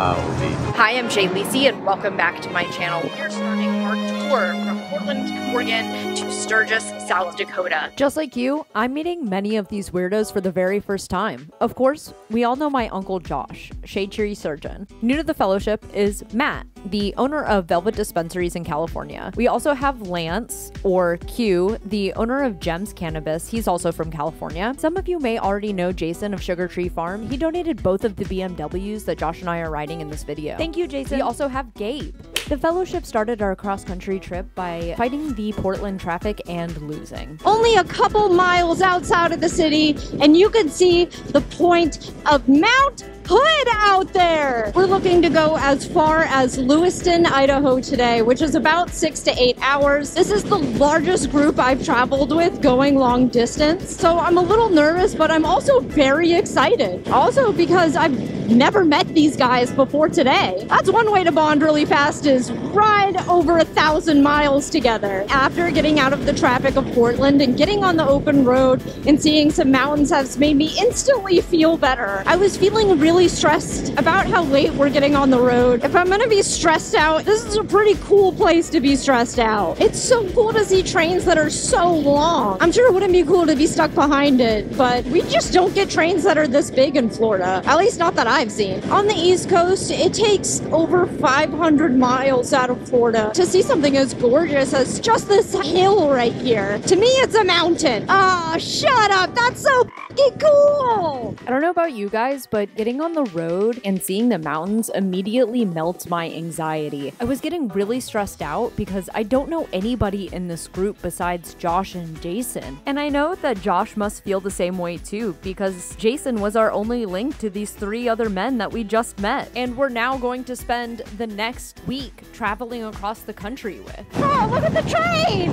Howdy. Hi, I'm Cheyleesi, and welcome back to my channel. We are starting our tour from Portland, Oregon to Sturgis, South Dakota. Just like you, I'm meeting many of these weirdos for the very first time. Of course, we all know my uncle Josh, Shadetree Surgeon. New to the fellowship is Matt, the owner of Velvet Dispensaries in California. We also have Lance, or Q, the owner of Gems Cannabis. He's also from California. Some of you may already know Jason of Sugar Tree Farm. He donated both of the BMWs that Josh and I are riding in this video. Thank you, Jason. We also have Gabe. The fellowship started our cross country trip by fighting the Portland traffic and losing. only a couple miles outside of the city, and you can see the point of Mount Hood out there. We're looking to go as far as Lewiston, Idaho today, which is about six to eight hours. This is the largest group I've traveled with going long distance. So I'm a little nervous, but I'm also very excited. Also, because I've never met these guys before today. That's one way to bond really fast is ride over a thousand miles together. After getting out of the traffic of Portland and getting on the open road and seeing some mountains has made me instantly feel better. I was feeling really stressed about how late we're getting on the road. If I'm gonna be stressed out, this is a pretty cool place to be stressed out. It's so cool to see trains that are so long. I'm sure it wouldn't be cool to be stuck behind it, but we just don't get trains that are this big in Florida. At least not that I've seen. On the East Coast, it takes over 500 miles out of Florida to see something as gorgeous as just this hill right here. To me, it's a mountain. Ah, shut up. That's so cool. I don't know about you guys, but getting on the road and seeing the mountains immediately melts my anxiety. I was getting really stressed out because I don't know anybody in this group besides Josh and Jason. And I know that Josh must feel the same way too because Jason was our only link to these three other men that we just met. And we're now going to spend the next week traveling across the country with. Oh, look at the train.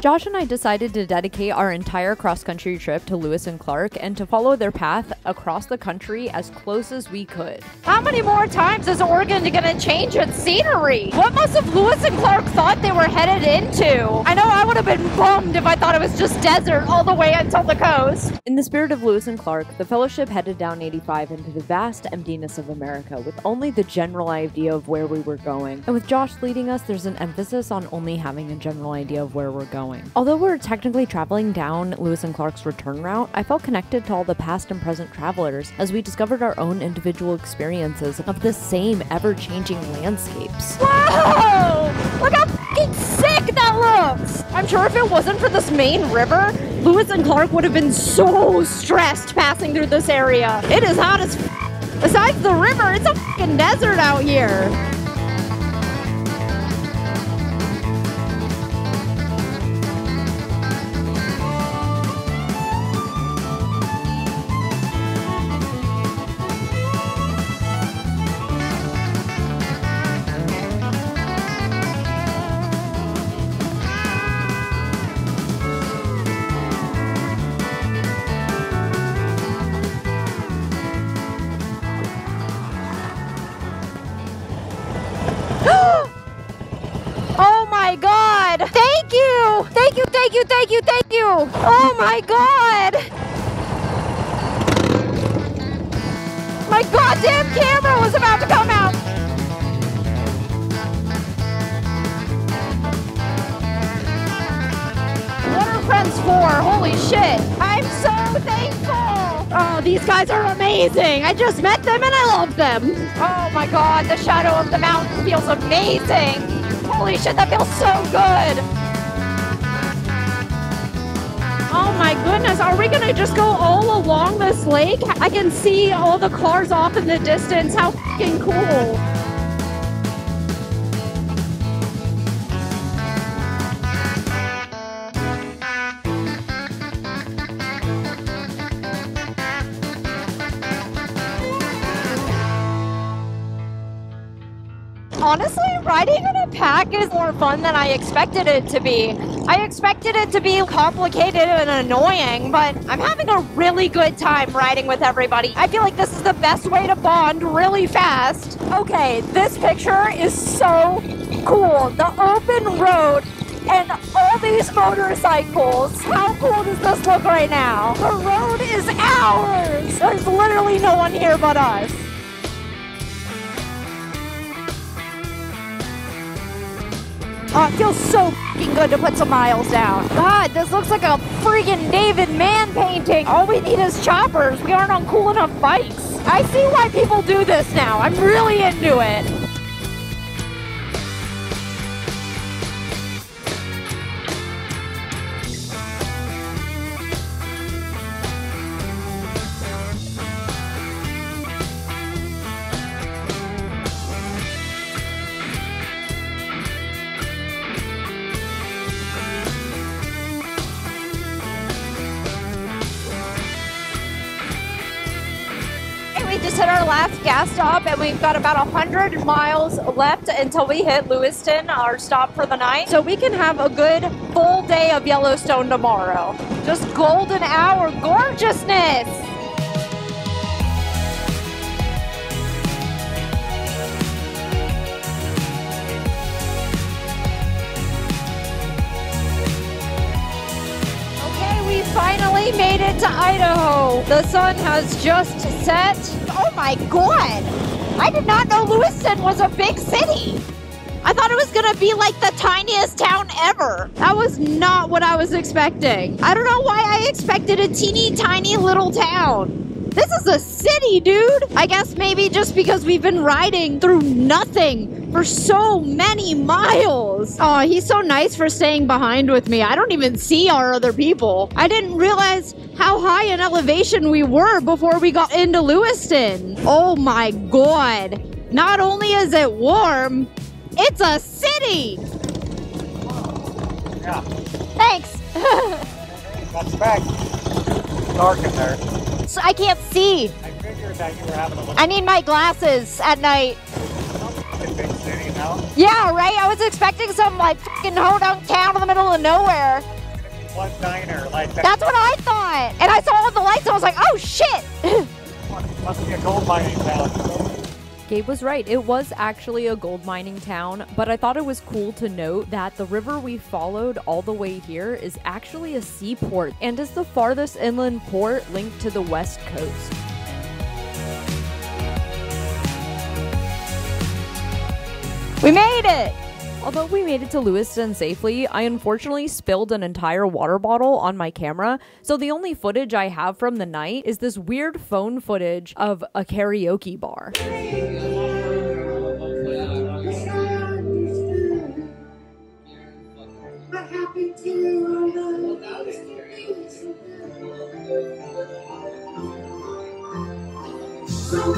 Josh and I decided to dedicate our entire cross country trip to Lewis and Clark and to follow their path across the country as close as we could. How many more times is Oregon gonna change its scenery? What must have Lewis and Clark thought they were headed into? I know I would have been bummed if I thought it was just desert all the way until the coast. In the spirit of Lewis and Clark, the fellowship headed down 85 into the vast emptiness of America with only the general idea of where we were going. And with Josh leading us, there's an emphasis on only having a general idea of where we're going. Although we're technically traveling down Lewis and Clark's return route, I felt connected to all the past and present travelers as we discovered our own individual experiences of the same ever changing landscapes. Whoa! Look how sick that looks! I'm sure if it wasn't for this main river, Lewis and Clark would have been so stressed passing through this area. It is hot as Besides the river, it's a desert out here. Oh my god! My goddamn camera was about to come out! What are friends for? Holy shit! I'm so thankful! Oh, these guys are amazing! I just met them and I love them! Oh my god, the shadow of the mountain feels amazing! Holy shit, that feels so good! Goodness, are we gonna just go all along this lake? I can see all the cars off in the distance. How fucking cool! Honestly, riding in a pack is more fun than I expected it to be. I expected it to be complicated and annoying, but I'm having a really good time riding with everybody. I feel like this is the best way to bond really fast. Okay, this picture is so cool. The open road and all these motorcycles. How cool does this look right now? The road is ours. There's literally no one here but us. Oh, it feels so fucking good to put some miles down. God, this looks like a freaking David Mann painting. All we need is choppers. We aren't on cool enough bikes. I see why people do this now. I'm really into it. Stop and we've got about 100 miles left until we hit Lewiston, our stop for the night. So we can have a good full day of Yellowstone tomorrow. Just golden hour gorgeousness. Okay, we finally made it to Idaho. The sun has just set. Oh my god! I did not know Lewiston was a big city. I thought it was gonna be like the tiniest town ever. That was not what I was expecting. I don't know why I expected a teeny tiny little town. This is a city, dude. I guess maybe just because we've been riding through nothing for so many miles. Oh, he's so nice for staying behind with me. I don't even see our other people. I didn't realize how high in elevation we were before we got into Lewiston. Oh my god. Not only is it warm, it's a city. Yeah, Thanks. that's back. Dark in there. So I can't see. I figured that you were having a look I need my glasses at night. Yeah, right? I was expecting some like fucking hodunk town in the middle of nowhere. Diner like that. That's what I thought. And I saw all the lights and I was like, oh shit. Must be a gold mining town. Gabe was right. It was actually a gold mining town, but I thought it was cool to note that the river we followed all the way here is actually a seaport and is the farthest inland port linked to the west coast. we made it. Although we made it to Lewiston safely, I unfortunately spilled an entire water bottle on my camera, so the only footage I have from the night is this weird phone footage of a karaoke bar. So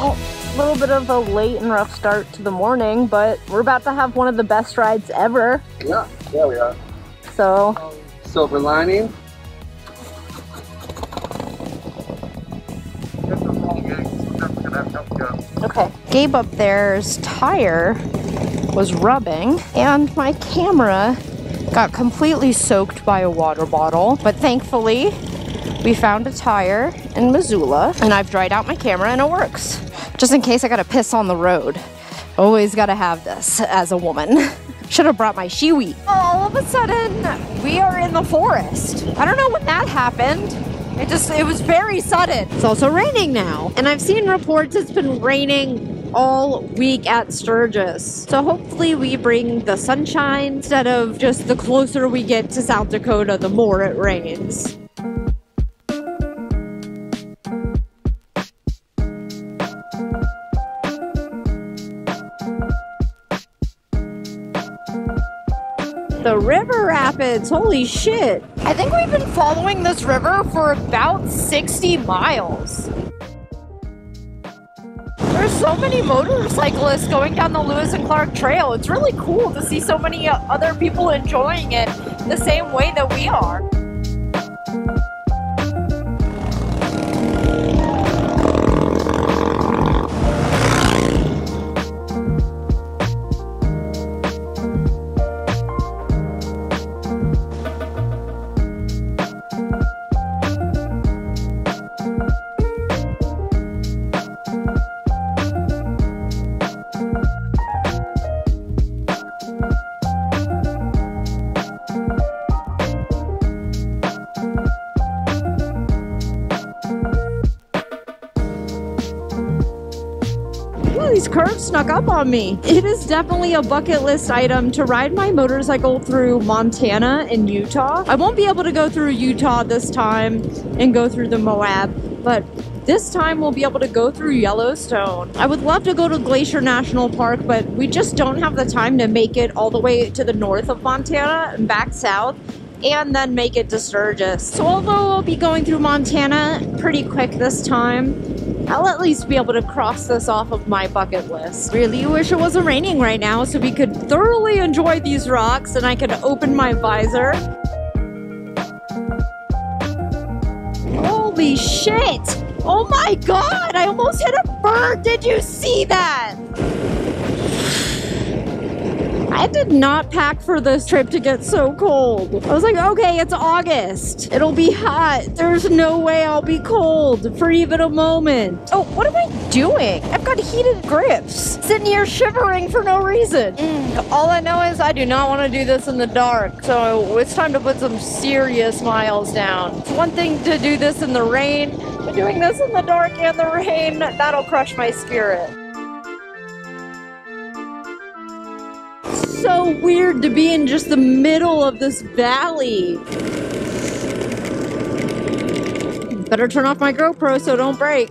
A little bit of a late and rough start to the morning, but we're about to have one of the best rides ever. Yeah, yeah, we are. So, Silver lining. okay. Gabe up there's tire was rubbing, and my camera got completely soaked by a water bottle. But thankfully, we found a tire in Missoula, and I've dried out my camera and it works. Just in case I gotta piss on the road. Always gotta have this as a woman. Should have brought my Shewee. All of a sudden, we are in the forest. I don't know when that happened. It just, it was very sudden. It's also raining now. And I've seen reports it's been raining all week at Sturgis. So hopefully we bring the sunshine instead of just the closer we get to South Dakota, the more it rains. Rapids, holy shit. I think we've been following this river for about 60 miles. There's so many motorcyclists going down the Lewis and Clark Trail. It's really cool to see so many other people enjoying it the same way that we are. Snuck up on me. It is definitely a bucket list item to ride my motorcycle through Montana and Utah. I won't be able to go through Utah this time and go through the Moab, but this time we'll be able to go through Yellowstone. I would love to go to Glacier National Park, but we just don't have the time to make it all the way to the north of Montana and back south and then make it to Sturgis. So although we'll be going through Montana pretty quick this time, I'll at least be able to cross this off of my bucket list. Really wish it wasn't raining right now so we could thoroughly enjoy these rocks and I could open my visor. Holy shit! Oh my god! I almost hit a bird! Did you see that? I did not pack for this trip to get so cold. I was like, okay, it's August. It'll be hot. There's no way I'll be cold for even a moment. Oh, what am I doing? I've got heated grips. Sitting here shivering for no reason. Mm, all I know is I do not want to do this in the dark. So it's time to put some serious miles down. It's one thing to do this in the rain, but doing this in the dark and the rain, that'll crush my spirit. So weird to be in just the middle of this valley. Better turn off my GoPro so don't break.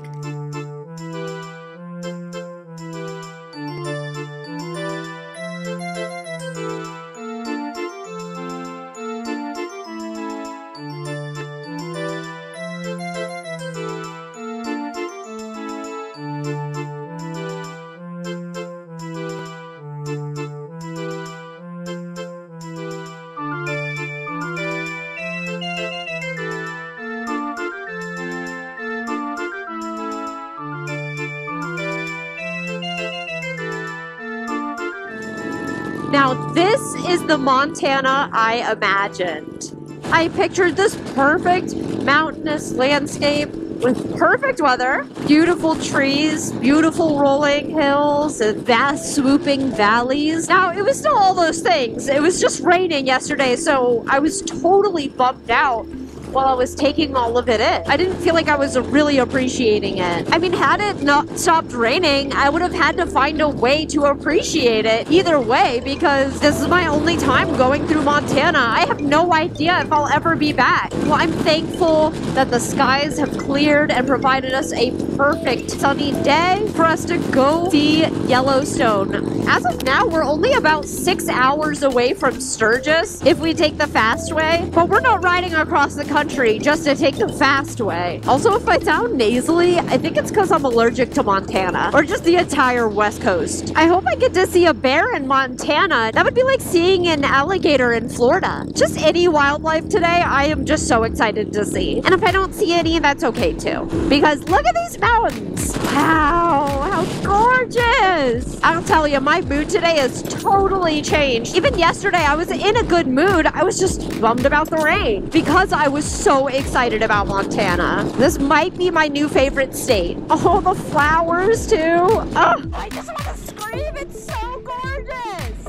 The Montana I imagined. I pictured this perfect mountainous landscape with perfect weather, beautiful trees, beautiful rolling hills, and vast swooping valleys. Now, it was still all those things. It was just raining yesterday, so I was totally bummed out while I was taking all of it in. I didn't feel like I was really appreciating it. I mean, had it not stopped raining, I would have had to find a way to appreciate it either way because this is my only time going through Montana. I have no idea if I'll ever be back. Well, I'm thankful that the skies have cleared and provided us a perfect sunny day for us to go see Yellowstone. As of now, we're only about six hours away from Sturgis if we take the fast way, but we're not riding across the country just to take the fast way. Also, if I sound nasally, I think it's because I'm allergic to Montana or just the entire West Coast. I hope I get to see a bear in Montana. That would be like seeing an alligator in Florida. Just any wildlife today, I am just so excited to see. And if I don't see any, that's okay too. Because look at these mountains. Wow, how gorgeous. I'll tell you, my mood today has totally changed. Even yesterday, I was in a good mood. I was just bummed about the rain because I was so excited about Montana. This might be my new favorite state. Oh, the flowers too. Oh, I just want to scream. It's so gorgeous.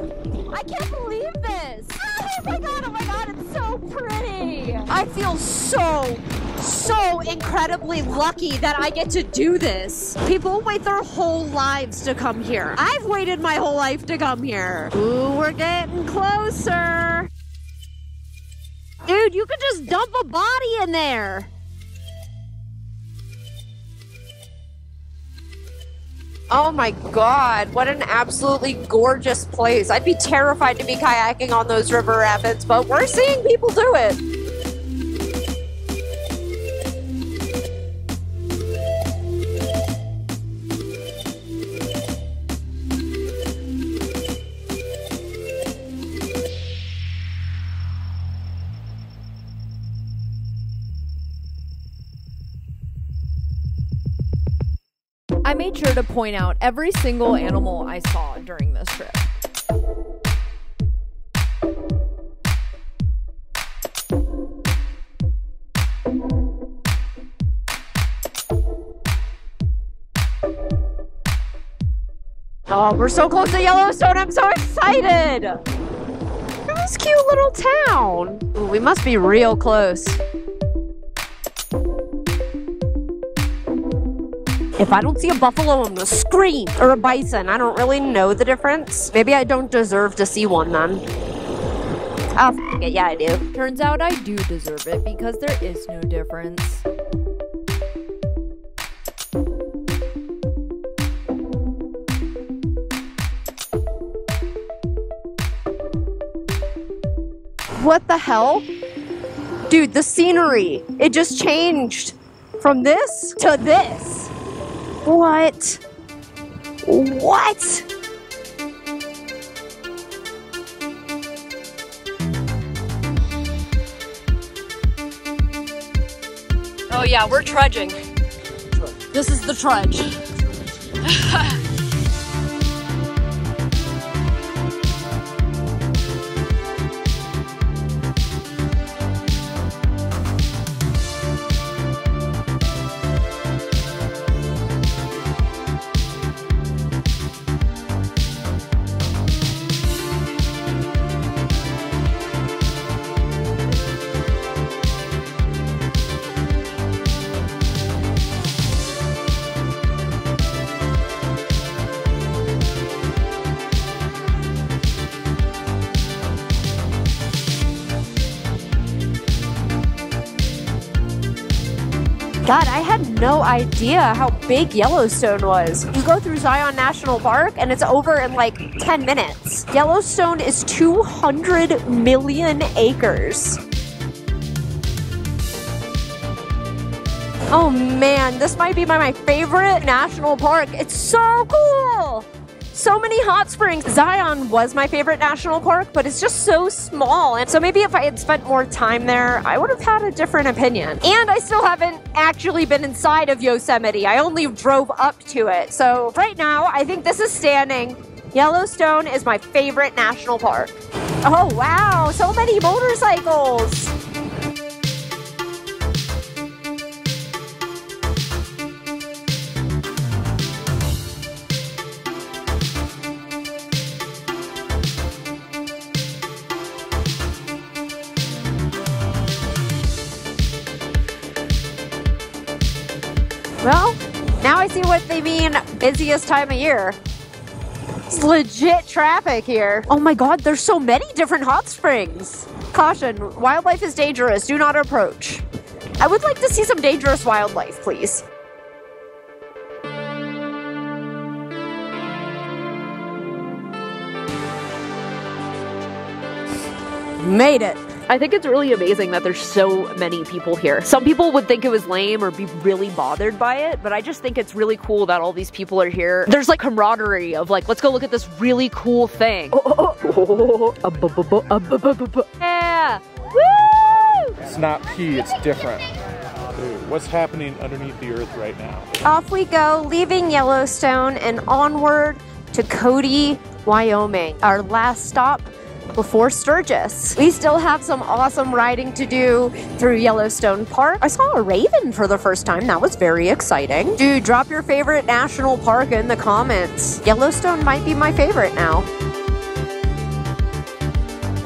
I can't believe this. Oh my god, oh my god, it's so pretty. I feel so, so incredibly lucky that I get to do this. People wait their whole lives to come here. I've waited my whole life to come here. Ooh, we're getting closer. Dude, you could just dump a body in there. Oh my god, what an absolutely gorgeous place. I'd be terrified to be kayaking on those river rapids, but we're seeing people do it. I made sure to point out every single animal I saw during this trip. Oh, we're so close to Yellowstone. I'm so excited. Look at this cute little town. Ooh, we must be real close. If I don't see a buffalo, I'm gonna scream. Or a bison. I don't really know the difference. Maybe I don't deserve to see one then. Oh, f- it. Yeah, I do. Turns out I do deserve it because there is no difference. What the hell? Dude, the scenery. It just changed from this to this. What? What? Oh yeah, we're trudging. This is the trudge. no idea how big Yellowstone was. You go through Zion National Park and it's over in like 10 minutes. Yellowstone is 200 million acres. Oh man, this might be my, my favorite national park. It's so cool. So many hot springs. Zion was my favorite national park, but it's just so small. And so maybe if I had spent more time there, I would have had a different opinion. And I still haven't actually been inside of Yosemite. I only drove up to it. So right now, I think this is standing. Yellowstone is my favorite national park. Oh wow, so many motorcycles. They mean busiest time of year. It's legit traffic here. Oh my god, there's so many different hot springs. Caution, wildlife is dangerous. Do not approach. I would like to see some dangerous wildlife, please. Made it. I think it's really amazing that there's so many people here. Some people would think it was lame or be really bothered by it, but I just think it's really cool that all these people are here. There's like camaraderie of like, let's go look at this really cool thing. Yeah! Woo! It's not pee, it's different. Dude, what's happening underneath the earth right now? Off we go, leaving Yellowstone and onward to Cody, Wyoming, our last stop before Sturgis. We still have some awesome riding to do through Yellowstone Park. I saw a raven for the first time. That was very exciting. Dude, drop your favorite national park in the comments. Yellowstone might be my favorite now.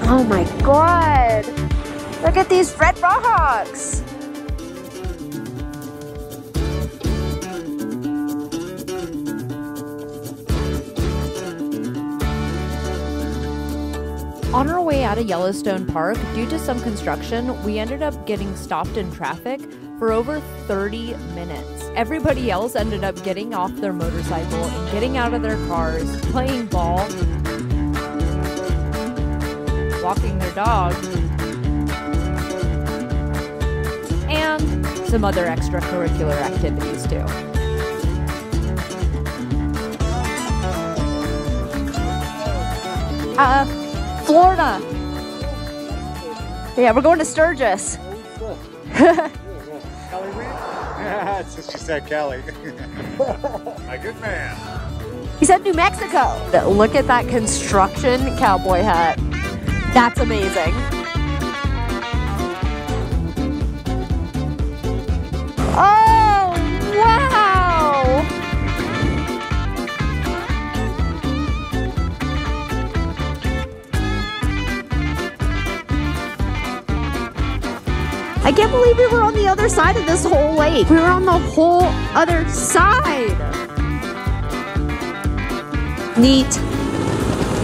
Oh my god. Look at these red rocks. On our way out of Yellowstone Park, due to some construction, we ended up getting stopped in traffic for over 30 minutes. Everybody else ended up getting off their motorcycle and getting out of their cars, playing ball, walking their dog, and some other extracurricular activities too. Uh, Florida. Yeah, we're going to Sturgis. Kelly Reed? Yeah, it's just you said Kelly. My good man. He said New Mexico. Look at that construction cowboy hat. That's amazing. Oh, I can't believe we were on the other side of this whole lake. We were on the whole other side. Neat.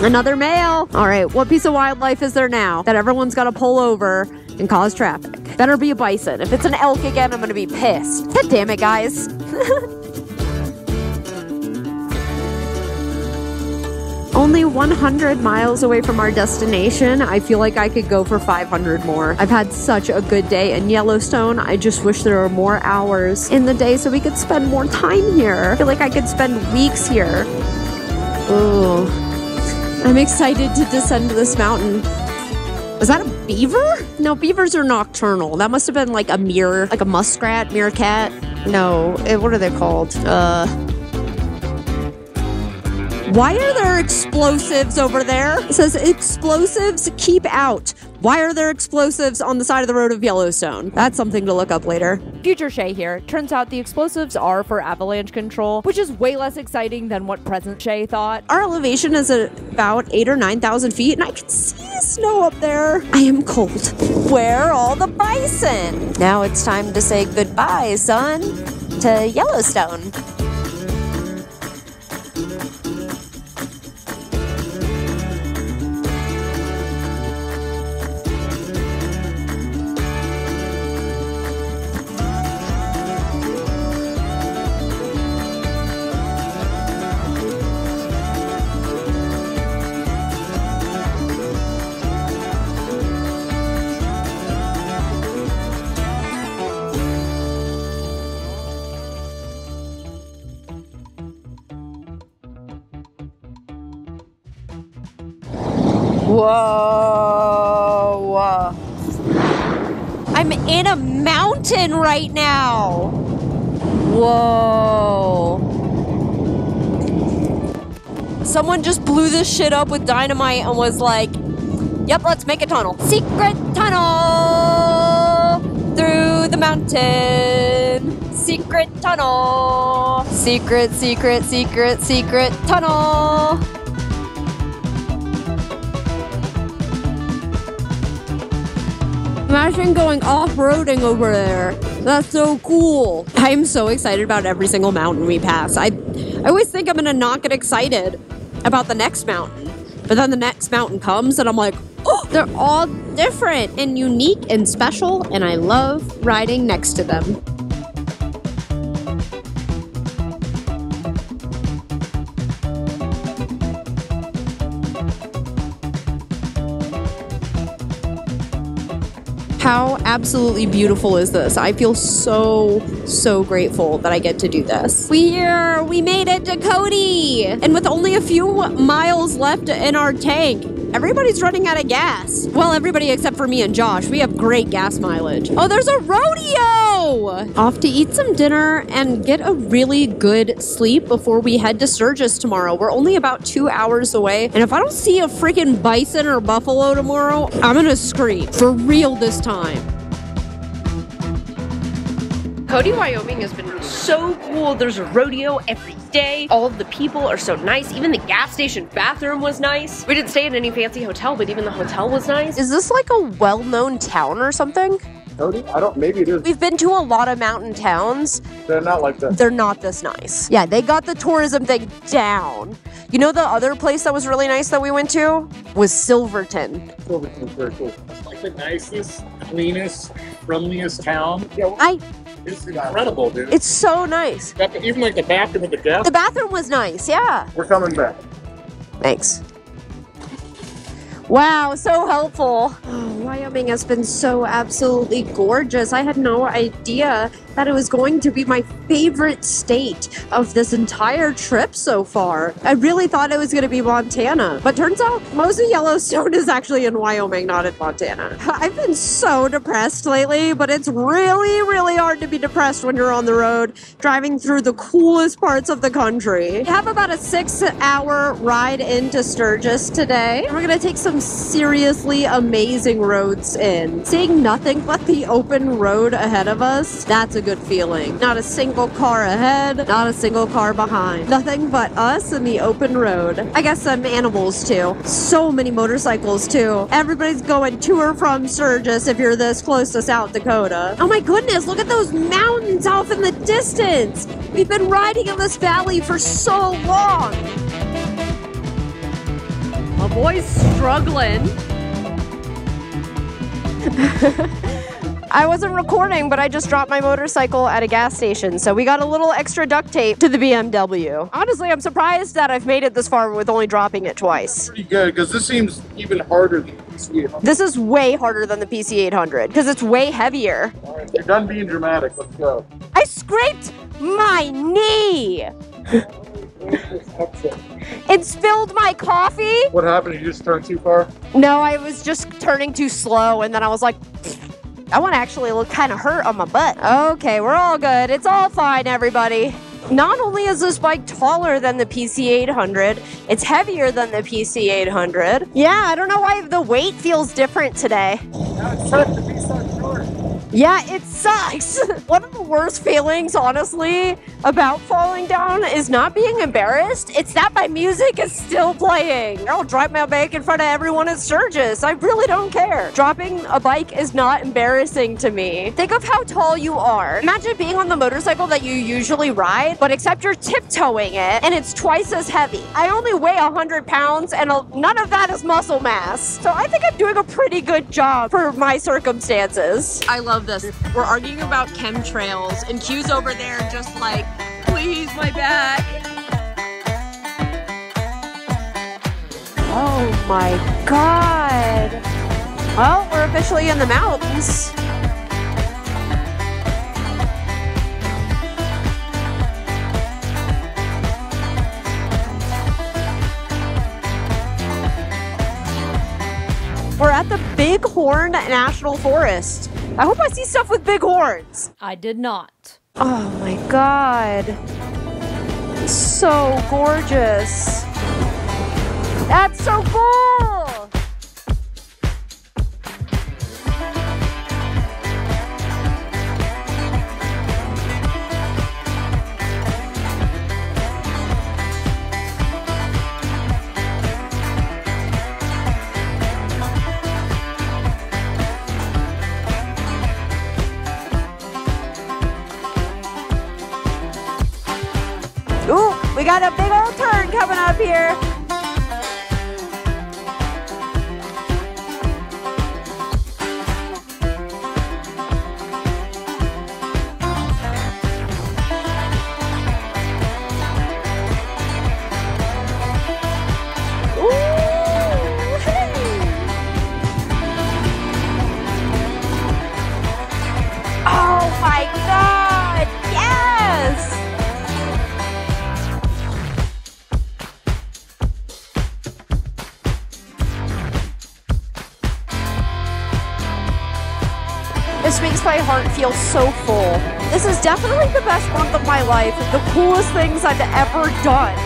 Another male. All right, what piece of wildlife is there now that everyone's got to pull over and cause traffic? Better be a bison. If it's an elk again, I'm going to be pissed. God damn it, guys. Only 100 miles away from our destination. I feel like I could go for 500 more. I've had such a good day in Yellowstone. I just wish there were more hours in the day so we could spend more time here. I feel like I could spend weeks here. Ooh. I'm excited to descend this mountain. Was that a beaver? No, beavers are nocturnal. That must have been like a mirror, like a muskrat, meerkat. No, eh, what are they called? Uh. Why are there explosives over there? It says explosives keep out. Why are there explosives on the side of the road of Yellowstone? That's something to look up later. Future Shay here. Turns out the explosives are for avalanche control, which is way less exciting than what present Shay thought. Our elevation is about eight or nine thousand feet, and I can see snow up there. I am cold. Where are all the bison? Now it's time to say goodbye, son, to Yellowstone. Whoa. I'm in a mountain right now. Whoa. Someone just blew this shit up with dynamite and was like, yep, let's make a tunnel. Secret tunnel through the mountain. Secret tunnel. Secret, secret, secret, secret tunnel. Imagine going off-roading over there. That's so cool. I'm so excited about every single mountain we pass. I, I always think I'm gonna not get excited about the next mountain. But then the next mountain comes and I'm like, oh, they're all different and unique and special, and I love riding next to them. How absolutely beautiful is this? I feel so, so grateful that I get to do this. We're, we made it to Cody! And with only a few miles left in our tank, everybody's running out of gas. Well, everybody except for me and Josh. We have great gas mileage. Oh, there's a rodeo! Off to eat some dinner and get a really good sleep before we head to Sturgis tomorrow. We're only about two hours away, and if I don't see a freaking bison or buffalo tomorrow, I'm gonna scream. For real this time. Cody, Wyoming has been so cool. There's a rodeo every day. All of the people are so nice. Even the gas station bathroom was nice. We didn't stay in any fancy hotel, but even the hotel was nice. Is this like a well-known town or something? Cody? I don't, maybe it is. We've been to a lot of mountain towns. They're not like that. They're not this nice. Yeah, they got the tourism thing down. You know the other place that was really nice that we went to was Silverton. Silverton's very cool. It's like the nicest, cleanest, friendliest town. Yeah, I it's incredible, dude. it's so nice. even like the bathroom with the gas. The bathroom was nice, yeah. We're coming back. Thanks. Wow, so helpful. Wyoming has been so absolutely gorgeous. I had no idea that it was going to be my favorite state of this entire trip so far. I really thought it was going to be Montana, but turns out most of Yellowstone is actually in Wyoming, not in Montana. I've been so depressed lately, but it's really, really hard to be depressed when you're on the road driving through the coolest parts of the country. We have about a six hour ride into Sturgis today. We're going to take some seriously amazing road roads in. Seeing nothing but the open road ahead of us, that's a good feeling. Not a single car ahead, not a single car behind. Nothing but us and the open road. I guess some animals too. So many motorcycles too. Everybody's going to or from Sturgis if you're this close to South Dakota. Oh my goodness, look at those mountains off in the distance. We've been riding in this valley for so long. My boy's struggling. I wasn't recording, but I just dropped my motorcycle at a gas station, so we got a little extra duct tape to the BMW. Honestly, I'm surprised that I've made it this far with only dropping it twice. Pretty good, because this seems even harder than the PC. This is way harder than the PC800 because it's way heavier. Alright, you're done being dramatic. Let's go. I scraped my knee. It spilled my coffee. What happened? You just turned too far? No, I was just turning too slow, and then I was like, that one actually looked kind of hurt on my butt. Okay, we're all good. It's all fine, everybody. Not only is this bike taller than the PC800, it's heavier than the PC800. Yeah, I don't know why the weight feels different today. Yeah, it sucks. One of the worst feelings, honestly, about falling down is not being embarrassed. It's that my music is still playing. I'll drop my bike in front of everyone at Sturgis. I really don't care. Dropping a bike is not embarrassing to me. Think of how tall you are. Imagine being on the motorcycle that you usually ride, but except you're tiptoeing it and it's twice as heavy. I only weigh 100 pounds and none of that is muscle mass. So I think I'm doing a pretty good job for my circumstances. I love this. We're arguing about chemtrails, and Q's over there just like, please, my back. Oh my god. Well, we're officially in the mountains. We're at the Bighorn National Forest. I hope I see stuff with big horns. I did not. Oh my god. So gorgeous. That's so cool. This makes my heart feel so full. This is definitely the best month of my life. The coolest things I've ever done.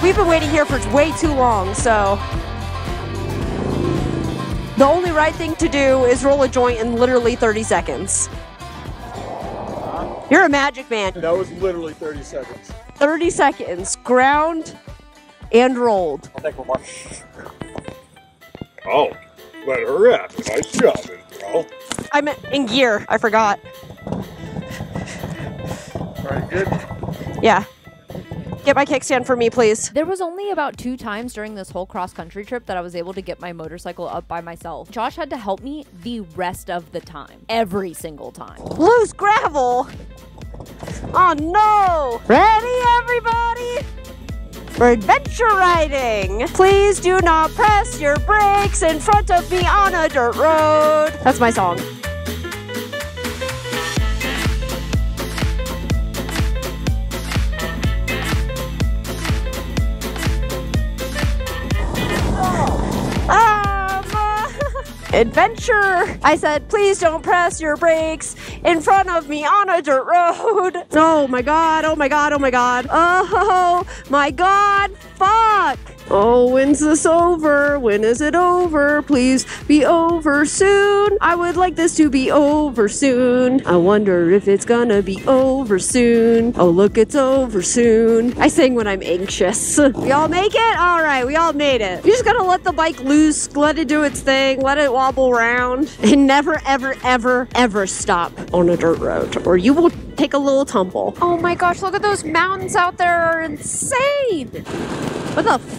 We've been waiting here for way too long, so. The only right thing to do is roll a joint in literally 30 seconds. You're a magic man. That was literally 30 seconds. 30 seconds, ground and rolled. I'll take one more. Oh, let her rip. Nice job, bro. I'm in gear. I forgot. Alright, good. Yeah. Get my kickstand for me, please. There was only about two times during this whole cross country trip that I was able to get my motorcycle up by myself. Josh had to help me the rest of the time. Every single time. Loose gravel. Oh no! Ready, everybody? For adventure riding! Please do not press your brakes in front of me on a dirt road. That's my song. Adventure. I said, please don't press your brakes in front of me on a dirt road. Oh my god, oh my god, oh my god. Oh my god, fuck. Oh, when's this over? When is it over? Please be over soon. I would like this to be over soon. I wonder if it's gonna be over soon. Oh, look, it's over soon. I sing when I'm anxious. We all make it? All right, we all made it. You're just gonna let the bike loose, let it do its thing, let it wobble around, and never, ever, ever, ever stop on a dirt road, or you will take a little tumble. Oh my gosh, look at those mountains out there are insane. What the f-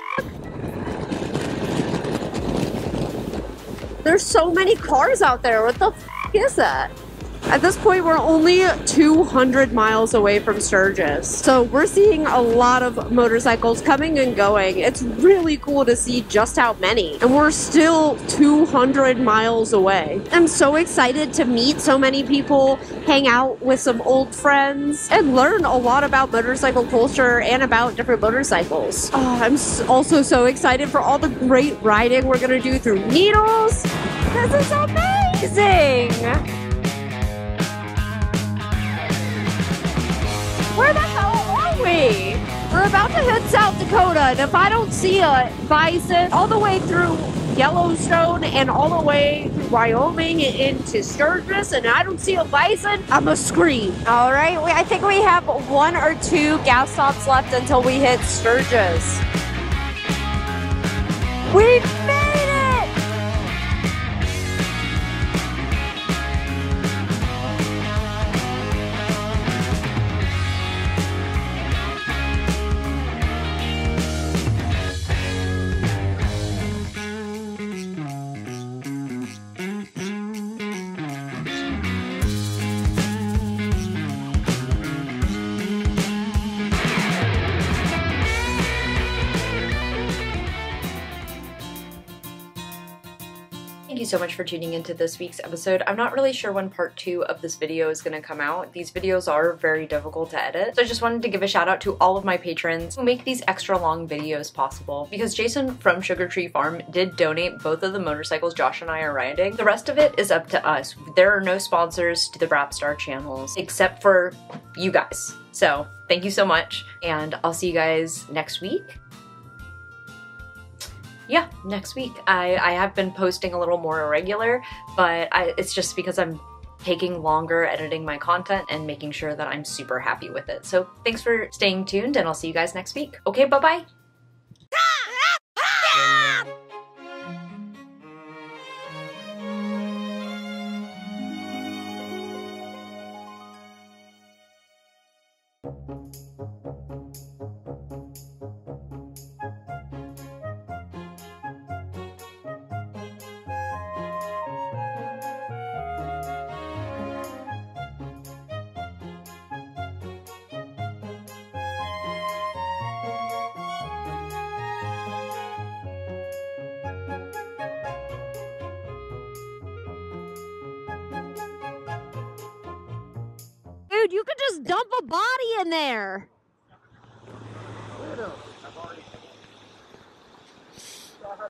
There's so many cars out there. What the f- is that? At this point, we're only 200 miles away from Sturgis. So we're seeing a lot of motorcycles coming and going. It's really cool to see just how many. And we're still 200 miles away. I'm so excited to meet so many people, hang out with some old friends, and learn a lot about motorcycle culture and about different motorcycles. Oh, I'm also so excited for all the great riding we're gonna do through Needles. This is amazing! We? We're about to hit South Dakota, and if I don't see a bison all the way through Yellowstone and all the way through Wyoming and into Sturgis, and I don't see a bison, I'm a scream. All right, we, I think we have one or two gas stops left until we hit Sturgis. We so much for tuning into this week's episode. I'm not really sure when part two of this video is going to come out. These videos are very difficult to edit. So I just wanted to give a shout out to all of my patrons who make these extra long videos possible. Because Jason from Sugar Tree Farm did donate both of the motorcycles Josh and I are riding. The rest of it is up to us. There are no sponsors to the Brapstar channels except for you guys. So thank you so much. And I'll see you guys next week yeah, next week. I, I have been posting a little more irregular, but I, it's just because I'm taking longer editing my content and making sure that I'm super happy with it. So thanks for staying tuned, and I'll see you guys next week. Okay, bye bye